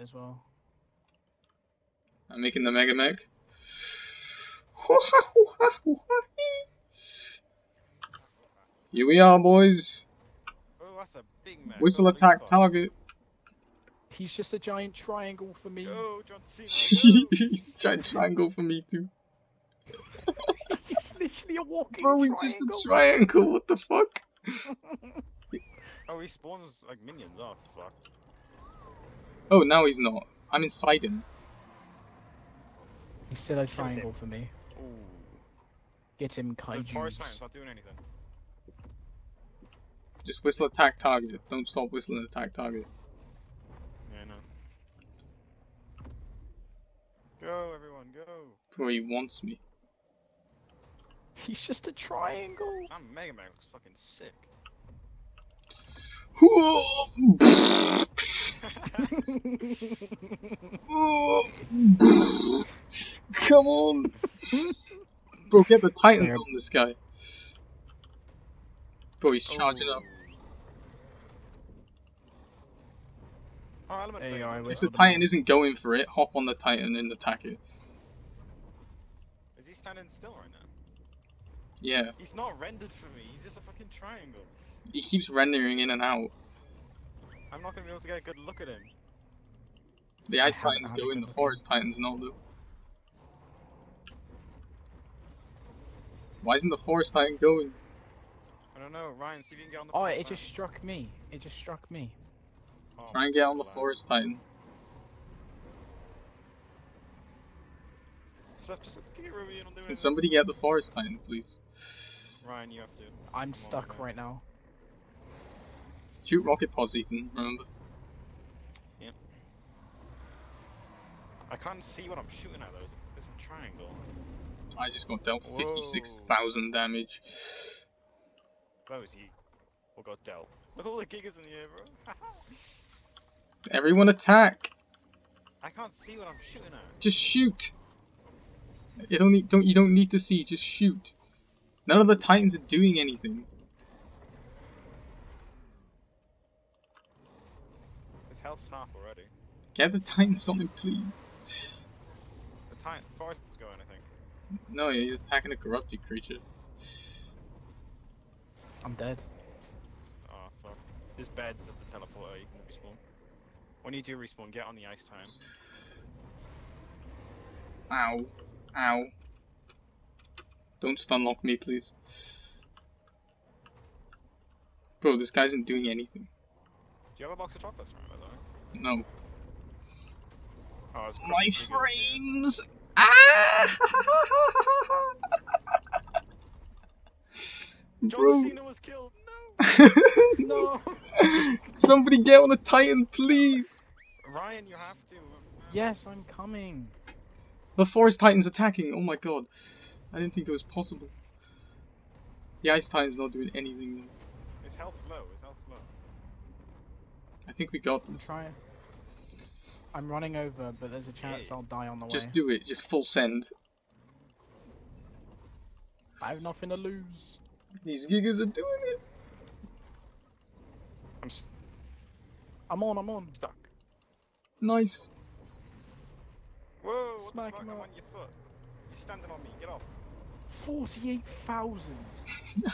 as well. I'm making the Mega Mek. Here we are, boys. Oh, that's a big man. Whistle attack target. He's just a giant triangle for me. Go, John Cena. he's trying to triangle for me too. he's literally a walking Bro, he's just a triangle. What the fuck? oh, he spawns like minions. Oh, fuck. Oh, now he's not. I'm inside him. He's still a triangle for me. Ooh. Get him, The kaiju. forest giant's not doing anything. Just whistle attack target. Don't stop whistling attack target. Yeah, I know. Go, everyone, go. Bro, he wants me. He's just a triangle. I'm Mega Man looks fucking sick. Come on! Bro, get the titans There. on this guy. Bro, he's charging oh. up. Oh, element There you thing. are, I If wish- the titan isn't going for it, hop on the titan and attack it. Is he standing still right now? Yeah, He's not rendered for me. He's just a fucking triangle. he keeps rendering in and out. I'm not gonna be able to get a good look at him. The ice haven't titans had a go in, good the look. forest titans no though. Why isn't the forest titan going? I don't know. Ryan, see if you can get on the. Oh, forest it just struck me. It just struck me. Oh, Try and get on the Ryan. forest titan. So just get Ruby and I'll do Can somebody get the forest titan, please? Ryan, you have to. I'm Come stuck man. right now. Shoot rocket pods, Ethan, remember? Yep. I can't see what I'm shooting at though. It's a, triangle. I just got dealt 56,000 damage. Where was he? Or got dealt? Look at all the gigas in the air, bro. Everyone attack! I can't see what I'm shooting at. Just shoot! You don't need, don't, you don't need to see, just shoot. None of the titans are doing anything. His health's half already. Get the titan something, please. The time forest's going, I think. No, he's attacking a corrupted creature. I'm dead. Oh fuck. There's beds at the teleporter. You can respawn. When you do respawn, get on the ice time. Ow. Ow. Don't stun lock me, please. Bro, this guy isn't doing anything. Do you have a box of chocolates, Ryan, by the way? No. Oh, My cooking gigas, yeah. frames! Ah! John Bro. Cena was killed. No. No. Somebody get on a Titan, please! Ryan, you have to. Yes, I'm coming. The Forest Titan's attacking, oh my god. I didn't think it was possible. The Ice Titan's not doing anything. His health's low. His health's low. I think we got I'm this. trying. I'm running over, but there's a chance Yeah. I'll die on the way. Just do it, just full send. I have nothing to lose. These gigas are doing it. I'm s- I'm on, I'm on. stuck. Nice. Whoa! What Smack the fuck? him I'm on your foot. You're standing on me. Get off. 48,000.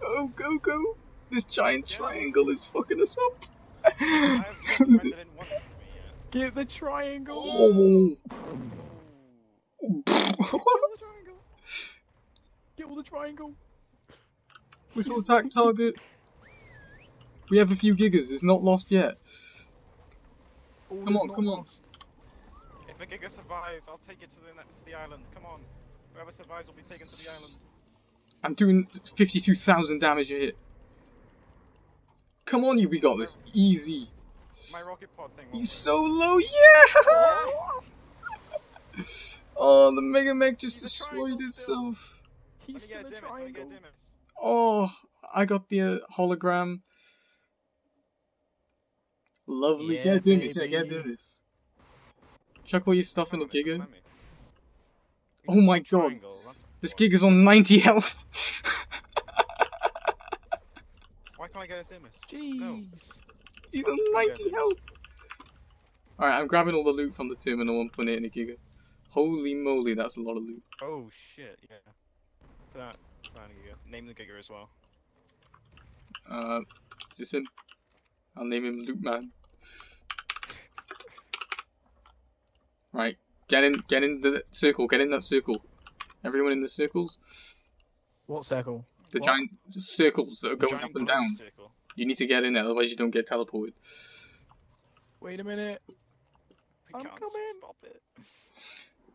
go, go, go. This giant triangle is fucking us up. I have just rendered in once for me yet. Get the triangle. Oh. Ooh. Get all the triangle. Get all the triangle. Whistle attack target. We have a few gigas, it's not lost yet. All Come on, not come on. lost. If a Giga survives, I'll take it to the to the island. Come on. Whoever survives will be taken to the island. I'm doing 52,000 damage a hit. Come on, you, we got this. Easy. My rocket pod thing. He's so low, yeah! Oh, the Mega Mek just He's destroyed triangle still. itself. He's Let still a a Dimmit, let me get a triangle. Oh, I got the uh, hologram. Lovely. Yeah, get Dimmits, yeah, get baby. Dimmits. Chuck all your stuff in the Come Giga. Oh my god. triangle, that's- This Giga's on 90 health. Why can't I get a Dimmit? Jeez. No. He's on Fuck, I 90 get health. Alright, I'm grabbing all the loot from the terminal and putting it in a giga. Holy moly, that's a lot of loot. Oh shit, yeah. Put that, put that giga. Name the giga as well. Uh, is this him? I'll name him Loot Man. Right, get in, get in the circle, get in that circle. Everyone in the circles, What circle? The What? giant circles that are going up and down. Circle. You need to get in there, otherwise you don't get teleported. Wait a minute. We I'm can't coming. stop it.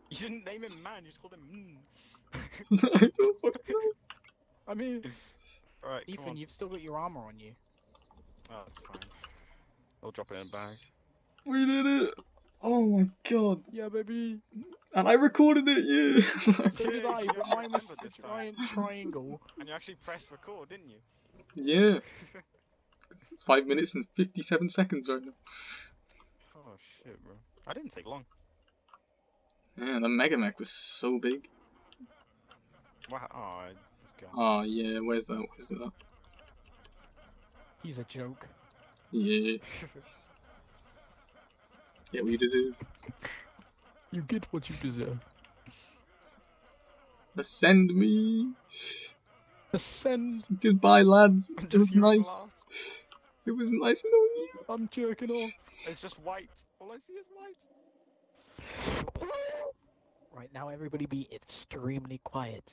You didn't name him man, you just called him I don't fucking know. I mean... here. mm. Alright, Ethan, you've still got your armor on you. Oh, that's fine. I'll drop it in a bag. We did it! Oh my god. Yeah, baby. And I recorded it, yeah! So did Yeah, I, you but mine was just this a time. giant triangle. And you actually pressed record, didn't you? yeah. Five minutes and 57 seconds right now. Oh shit, bro. I didn't take long. Yeah, the Mega Mek was so big. Wow. Oh, this guy. Oh yeah, where's that? Where's that? He's a joke. Yeah. Get what you deserve. You get what you deserve. Ascend me. Ascend. Goodbye, lads. It was viewing nice. It was nice knowing you. I'm jerking off. It's just white. All I see is white. Right now, everybody be extremely quiet.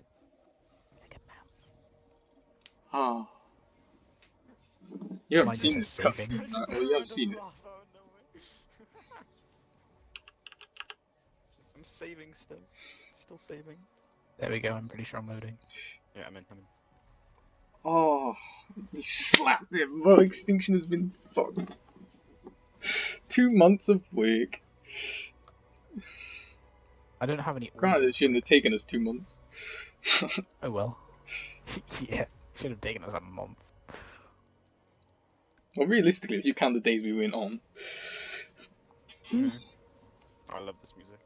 Like a mouse. Ah. You haven't Mine seen just this says cutscene, uh, well, you haven't seen it. Laugh, oh, no way. I'm saving still. Still saving. There we go. I'm pretty sure I'm loading. Yeah, I'm in. I'm in. Oh, you slapped it, bro. Extinction has been fucked. Two months of work. I don't have any. Granted, it shouldn't have taken us two months. Oh well. yeah, should have taken us a month. well, realistically, if you count the days we went on. Mm-hmm. I love this music.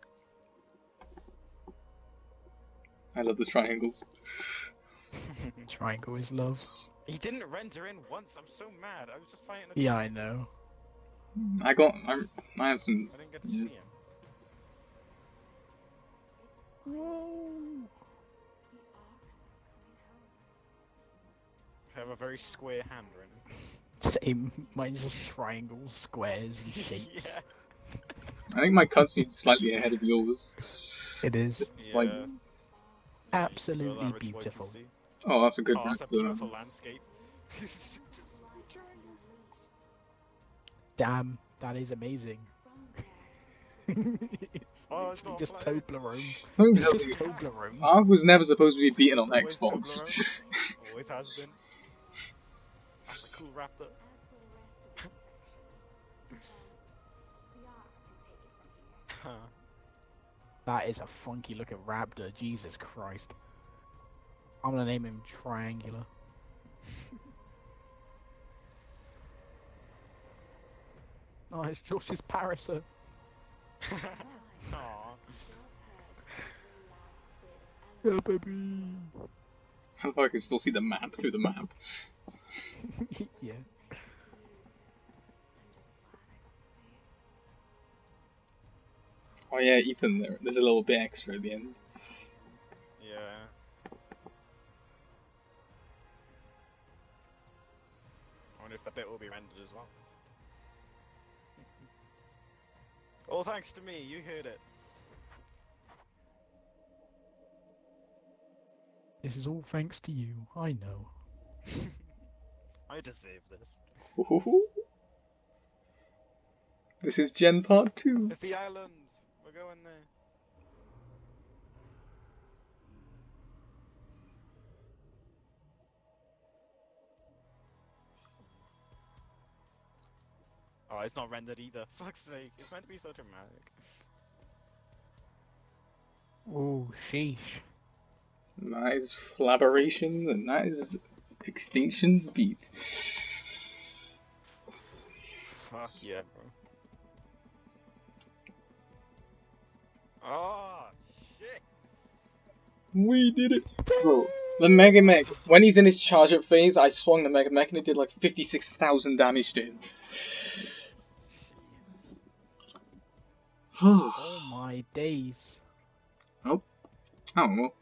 I love the triangles. Triangle is love. he didn't render in once. I'm so mad. I was just fighting. A Yeah, I know. I got. I'm, I have some. I didn't get to see him. Whoa. I have a very square hand right now. Same. Mine's just triangles, squares, and shapes. yeah. I think my cutscene's slightly ahead of yours. It is It's like, Yeah. Well, absolutely that rich white you beautiful. oh, that's a good Oh, that's a raptor. beautiful landscape. Damn, that is amazing. it's Oh, it's literally not just playing. Toblerone. Something's It's up just here. Toblerone. I was never supposed to be beaten on Always Xbox. Always has been. That's a cool raptor. That is a funky looking raptor. Jesus Christ. I'm gonna name him Triangular. oh, it's Josh's Parasite. Aw. Yeah, baby. How I can still see the map through the map. yeah. Oh yeah, Ethan, there, there's a little bit extra at the end. Yeah. I wonder if that bit will be rendered as well. All thanks to me, you heard it. This is all thanks to you. I know. I deserve this. This is Gen Part 2. It's the island! We're going there. Oh, it's not rendered either. Fuck's sake, it's meant to be so dramatic. Oh, sheesh. Nice Flaboration, and that is Extinction Beat. Fuck yeah, bro. We did it! Bro, the Mega Mek, when he's in his charge up phase, I swung the Mega Mek and it did like 56,000 damage to him. Oh my days. Oh well.